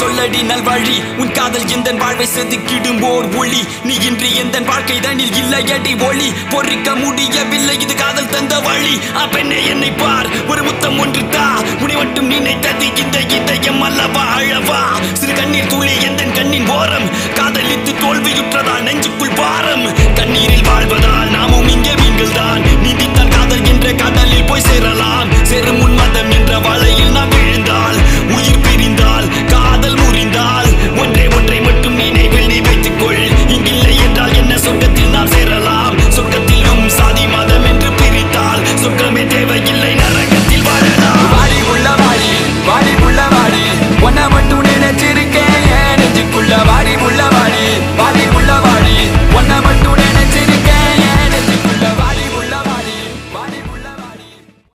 சொல்லடி நல்வழி. உன் காதல் எந்த வாழ்வை செதுக்கிடும் ஓர் ஒளி. நீ இன்று எந்த வாழ்க்கை தனில் இல்லையடி ஒளி. பொறிக்க முடியவில்லை இது காதல் தந்த வழி. அப்பெண்ணே என்னை பார் ஒரு முத்தம் ஒன்று தா உனை மட்டும் நினைத்தது இந்த இதயம் அல்லவா அழவா? சிறு கண்ணீர் துளி எந்த கண்ணின் ஓரம்? காதலித்து தோல்வியுற்றதா?